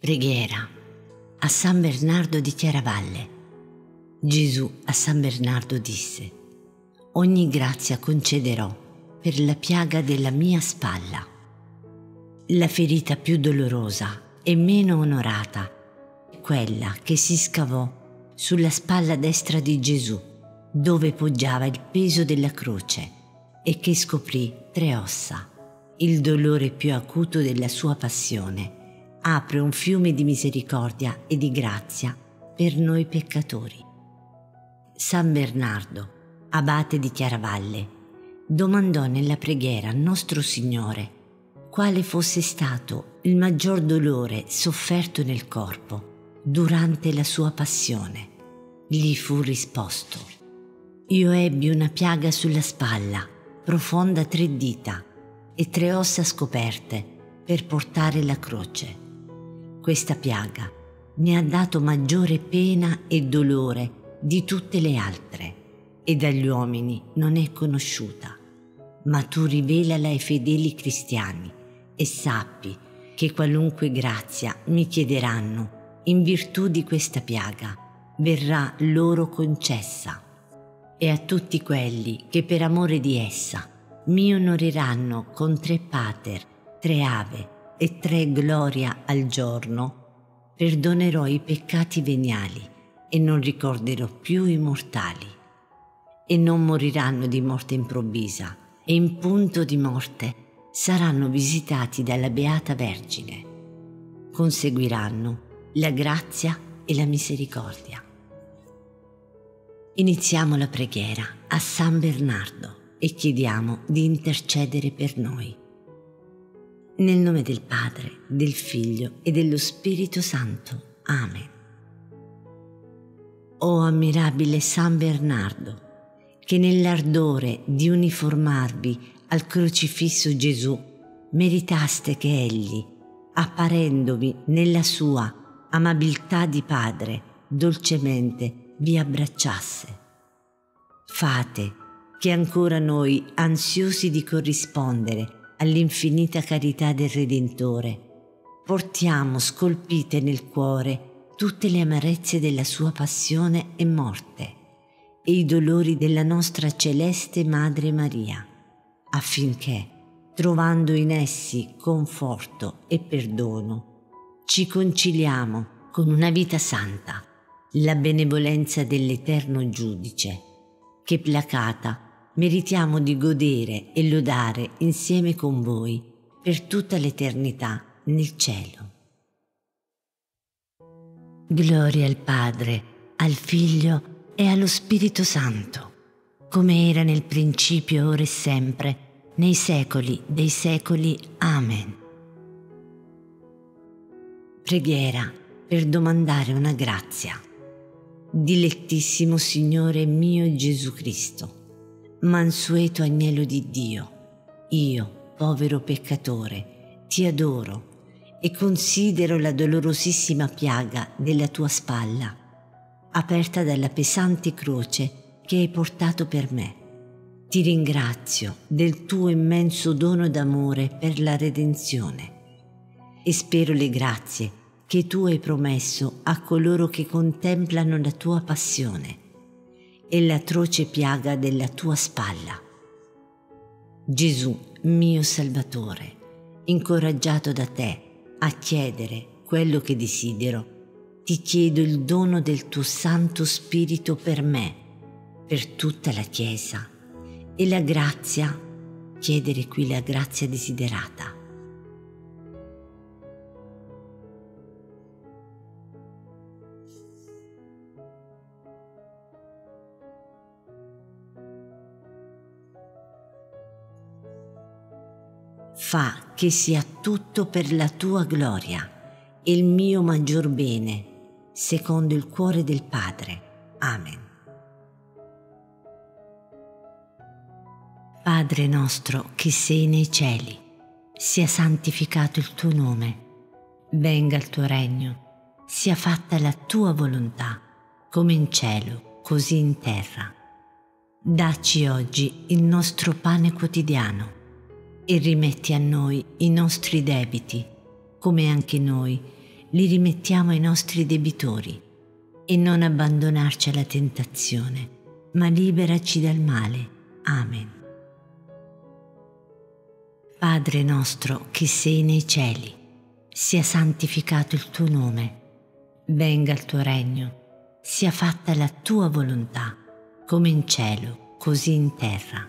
Preghiera a San Bernardo di Chiaravalle. Gesù a San Bernardo disse, Ogni grazia concederò per la piaga della mia spalla. La ferita più dolorosa e meno onorata è quella che si scavò sulla spalla destra di Gesù, dove poggiava il peso della croce e che scoprì tre ossa, il dolore più acuto della sua passione apre un fiume di misericordia e di grazia per noi peccatori. San Bernardo, abate di Chiaravalle, domandò nella preghiera a nostro Signore quale fosse stato il maggior dolore sofferto nel corpo durante la sua passione. Gli fu risposto, io ebbi una piaga sulla spalla, profonda tre dita e tre ossa scoperte per portare la croce questa piaga mi ha dato maggiore pena e dolore di tutte le altre e dagli uomini non è conosciuta. Ma tu rivelala ai fedeli cristiani e sappi che qualunque grazia mi chiederanno in virtù di questa piaga verrà loro concessa e a tutti quelli che per amore di essa mi onoreranno con tre pater, tre ave, e tre gloria al giorno, perdonerò i peccati veniali e non ricorderò più i mortali. E non moriranno di morte improvvisa, e in punto di morte saranno visitati dalla Beata Vergine. Conseguiranno la grazia e la misericordia. Iniziamo la preghiera a San Bernardo e chiediamo di intercedere per noi. Nel nome del Padre, del Figlio e dello Spirito Santo. Amen. O ammirabile San Bernardo, che nell'ardore di uniformarvi al crocifisso Gesù meritaste che egli, apparendovi nella sua amabilità di Padre, dolcemente vi abbracciasse. Fate che ancora noi, ansiosi di corrispondere all'infinita carità del Redentore. Portiamo scolpite nel cuore tutte le amarezze della sua passione e morte e i dolori della nostra celeste Madre Maria, affinché, trovando in essi conforto e perdono, ci conciliamo con una vita santa, la benevolenza dell'Eterno Giudice, che placata meritiamo di godere e lodare insieme con voi per tutta l'eternità nel cielo. Gloria al Padre, al Figlio e allo Spirito Santo, come era nel principio, ora e sempre, nei secoli dei secoli. Amen. Preghiera per domandare una grazia. Dilettissimo Signore mio Gesù Cristo mansueto agnello di Dio, io, povero peccatore, ti adoro e considero la dolorosissima piaga della tua spalla, aperta dalla pesante croce che hai portato per me. Ti ringrazio del tuo immenso dono d'amore per la redenzione e spero le grazie che tu hai promesso a coloro che contemplano la tua passione e l'atroce piaga della tua spalla. Gesù, mio Salvatore, incoraggiato da te a chiedere quello che desidero, ti chiedo il dono del tuo Santo Spirito per me, per tutta la Chiesa, e la grazia, chiedere qui la grazia desiderata fa che sia tutto per la tua gloria e il mio maggior bene, secondo il cuore del Padre. Amen. Padre nostro che sei nei cieli, sia santificato il tuo nome, venga il tuo regno, sia fatta la tua volontà, come in cielo, così in terra. Dacci oggi il nostro pane quotidiano e rimetti a noi i nostri debiti, come anche noi li rimettiamo ai nostri debitori, e non abbandonarci alla tentazione, ma liberaci dal male. Amen. Padre nostro che sei nei cieli, sia santificato il tuo nome, venga il tuo regno, sia fatta la tua volontà come in cielo, così in terra.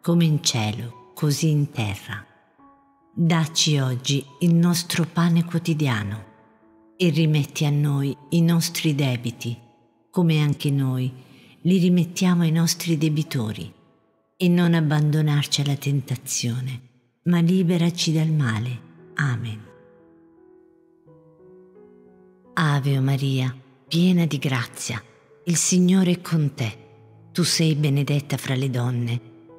come in cielo, così in terra. Dacci oggi il nostro pane quotidiano e rimetti a noi i nostri debiti, come anche noi li rimettiamo ai nostri debitori, e non abbandonarci alla tentazione, ma liberaci dal male. Amen. Ave Maria, piena di grazia, il Signore è con te tu sei benedetta fra le donne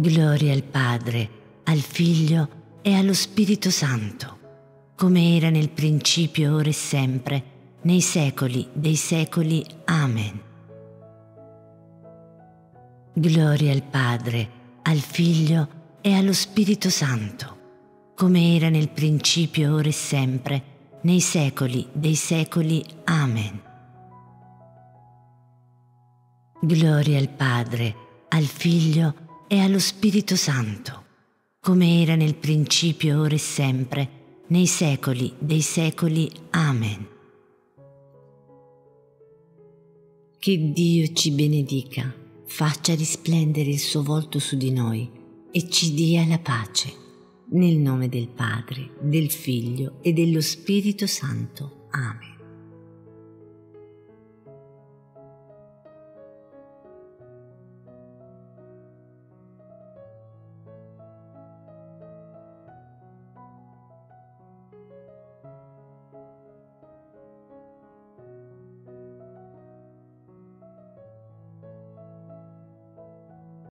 Gloria al Padre, al Figlio e allo Spirito Santo, come era nel principio, ora e sempre, nei secoli dei secoli. Amen. Gloria al Padre, al Figlio e allo Spirito Santo, come era nel principio, ora e sempre, nei secoli dei secoli. Amen. Gloria al Padre, al Figlio e allo Spirito Santo, come era nel principio, ora e sempre, nei secoli dei secoli. Amen. Che Dio ci benedica, faccia risplendere il suo volto su di noi e ci dia la pace. Nel nome del Padre, del Figlio e dello Spirito Santo. Amen.